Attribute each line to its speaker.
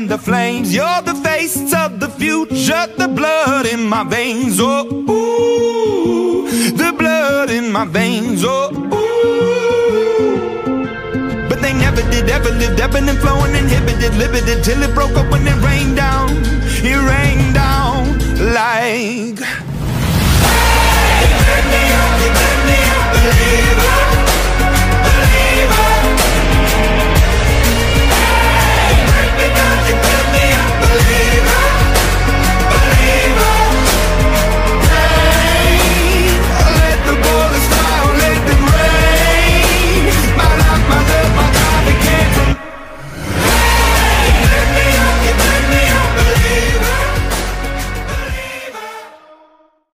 Speaker 1: and the flames. You're the face of the future, the blood in my veins. Oh, ooh, the blood in my veins. Oh, ooh. But they never did, ever lived, ebbing and flowing, inhibited, limited, till it broke up when it rained down. It rained down like.
Speaker 2: You burn me up, you me up, believer,